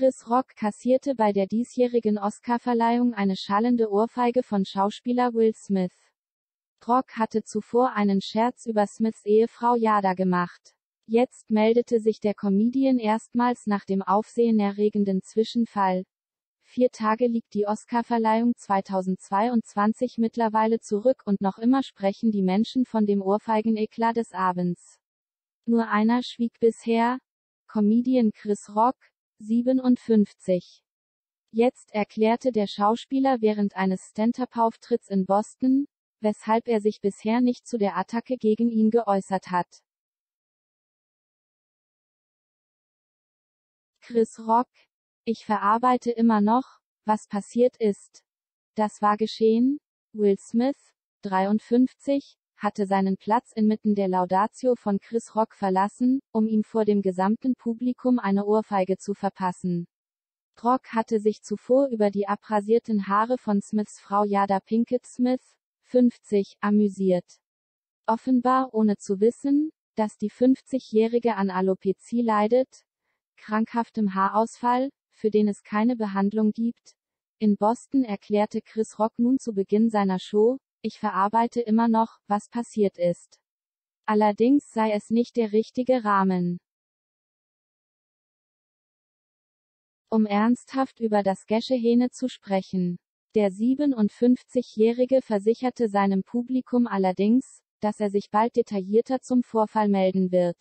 Chris Rock kassierte bei der diesjährigen Oscarverleihung eine schallende Ohrfeige von Schauspieler Will Smith. Rock hatte zuvor einen Scherz über Smiths Ehefrau Yada gemacht. Jetzt meldete sich der Comedian erstmals nach dem aufsehenerregenden Zwischenfall. Vier Tage liegt die Oscarverleihung 2022 mittlerweile zurück und noch immer sprechen die Menschen von dem Ohrfeigeneklat des Abends. Nur einer schwieg bisher. Comedian Chris Rock, 57. Jetzt erklärte der Schauspieler während eines Stand-up-Auftritts in Boston, weshalb er sich bisher nicht zu der Attacke gegen ihn geäußert hat. Chris Rock, ich verarbeite immer noch, was passiert ist. Das war geschehen. Will Smith, 53, hatte seinen Platz inmitten der Laudatio von Chris Rock verlassen, um ihm vor dem gesamten Publikum eine Ohrfeige zu verpassen. Rock hatte sich zuvor über die abrasierten Haare von Smiths Frau Jada Pinkett Smith, 50, amüsiert. Offenbar ohne zu wissen, dass die 50-Jährige an Alopezie leidet, krankhaftem Haarausfall, für den es keine Behandlung gibt. In Boston erklärte Chris Rock nun zu Beginn seiner Show, ich verarbeite immer noch, was passiert ist. Allerdings sei es nicht der richtige Rahmen. Um ernsthaft über das Geschehene zu sprechen. Der 57-Jährige versicherte seinem Publikum allerdings, dass er sich bald detaillierter zum Vorfall melden wird.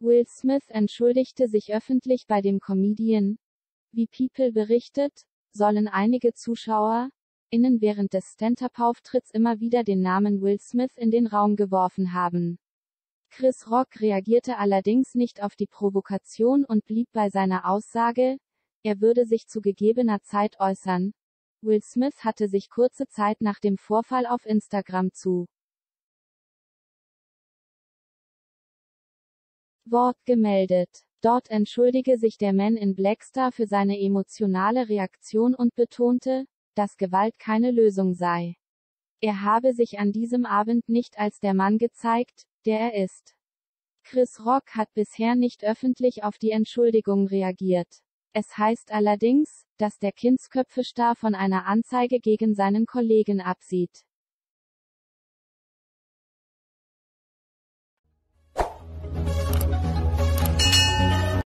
Will Smith entschuldigte sich öffentlich bei dem Comedian. Wie People berichtet, sollen einige Zuschauer, innen während des Stand-Up-Auftritts immer wieder den Namen Will Smith in den Raum geworfen haben. Chris Rock reagierte allerdings nicht auf die Provokation und blieb bei seiner Aussage, er würde sich zu gegebener Zeit äußern. Will Smith hatte sich kurze Zeit nach dem Vorfall auf Instagram zu Wort gemeldet. Dort entschuldige sich der Man in Blackstar für seine emotionale Reaktion und betonte, dass Gewalt keine Lösung sei. Er habe sich an diesem Abend nicht als der Mann gezeigt, der er ist. Chris Rock hat bisher nicht öffentlich auf die Entschuldigung reagiert. Es heißt allerdings, dass der Kindsköpfe-Star von einer Anzeige gegen seinen Kollegen absieht.